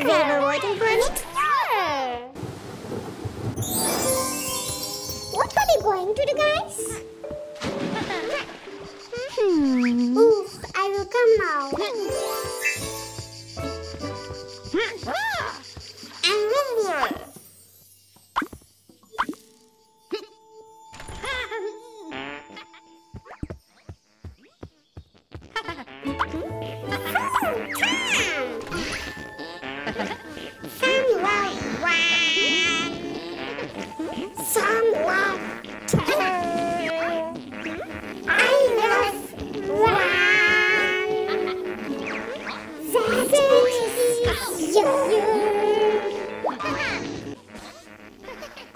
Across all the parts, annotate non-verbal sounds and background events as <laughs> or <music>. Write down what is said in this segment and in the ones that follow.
They were waiting for an extra. What are they going to do, guys? Hmm. hmm. Oof, I will come now. I'm with you.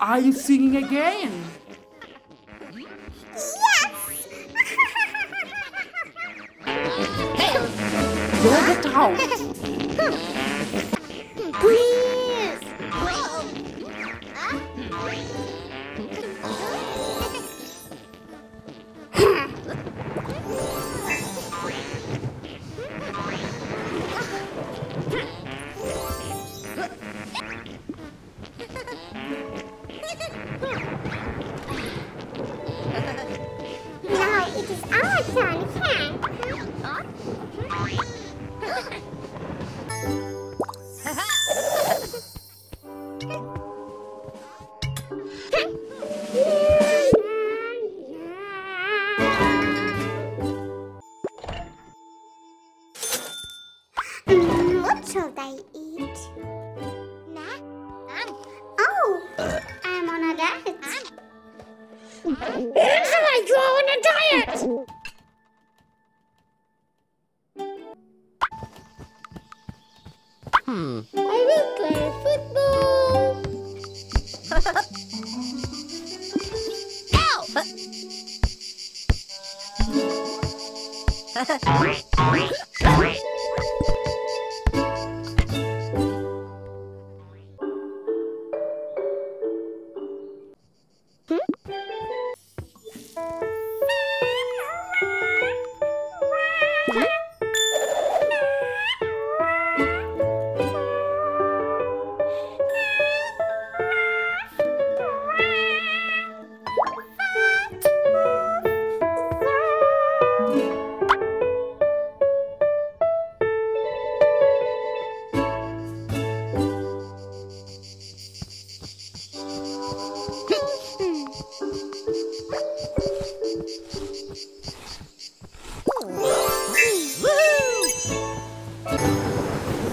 Are you singing again? Yes! Get out! Please! It is our turn what should I eat? Excellent, you're on a diet. Hmm. I will play <laughs>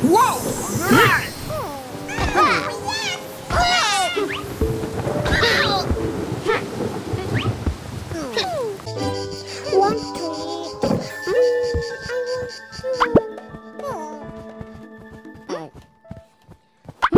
Want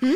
Hmm?